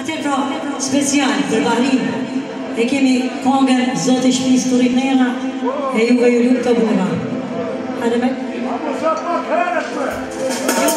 Atë pra, special, për barim, e kemi kongë zote shpis të rinera, e juve ju të bura. Hane me? Amo